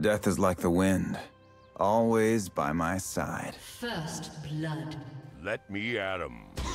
Death is like the wind, always by my side. First blood. Let me at him.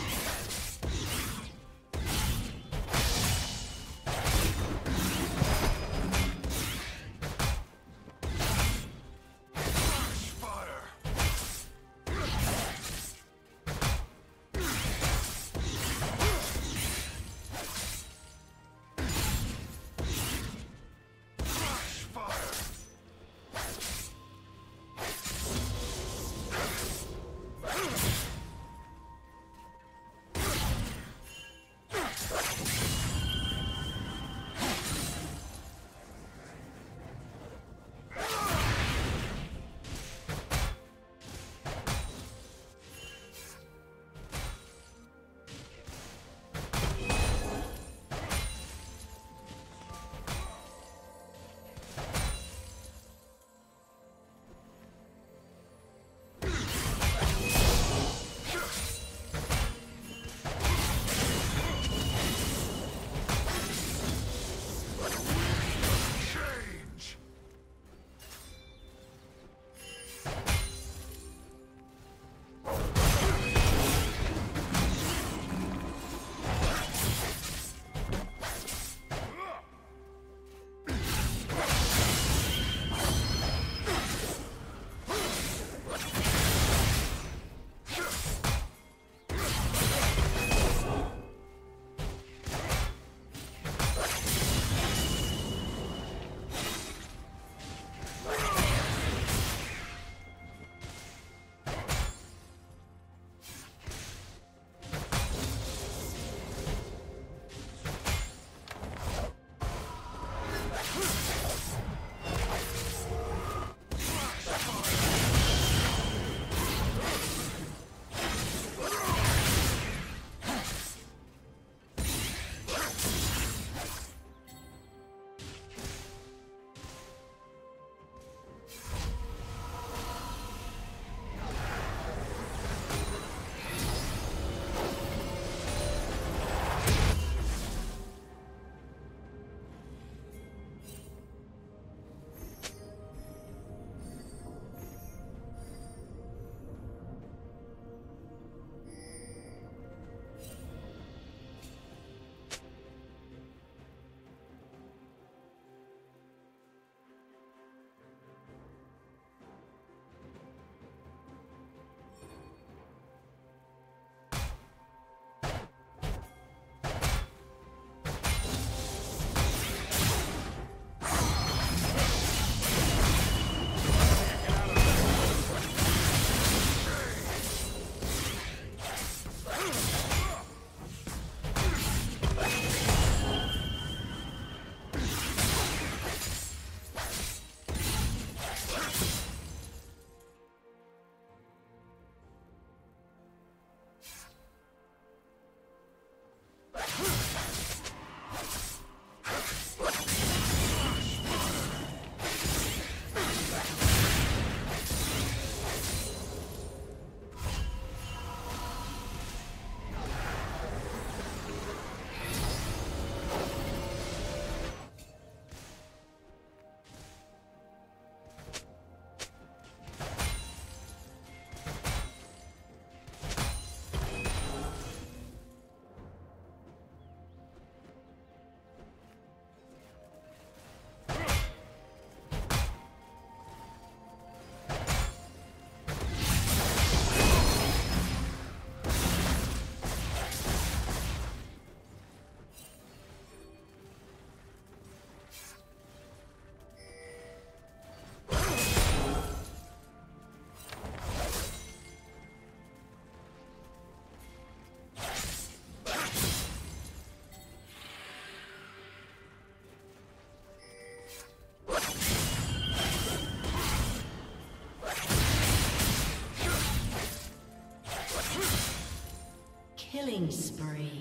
Killing spree.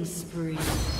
Killing spree.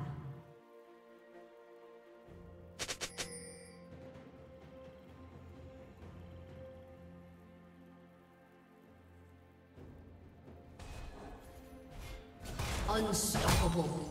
Unstoppable.